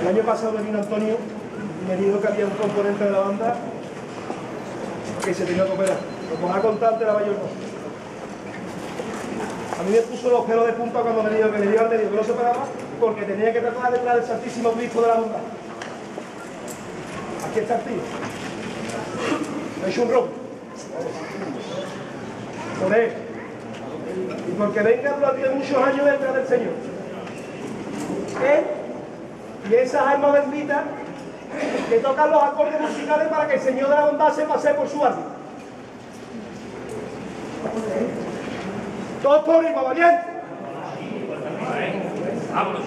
El año pasado me vino Antonio y me dijo que había un componente de la banda que se tenía que operar. Lo va a contar la mayor A mí me puso los pelos de punta cuando me dijo que le dio al medio que no se operaba porque tenía que tratar detrás del Santísimo Cristo de la bondad. Aquí está el tío. Me un robo. Por. Y porque venga durante muchos años detrás del Señor. Él y esas almas benditas que tocan los acordes musicales para que el Señor de la bondad se pase por su alma. Todos por igual, ¿valiente? Vámonos,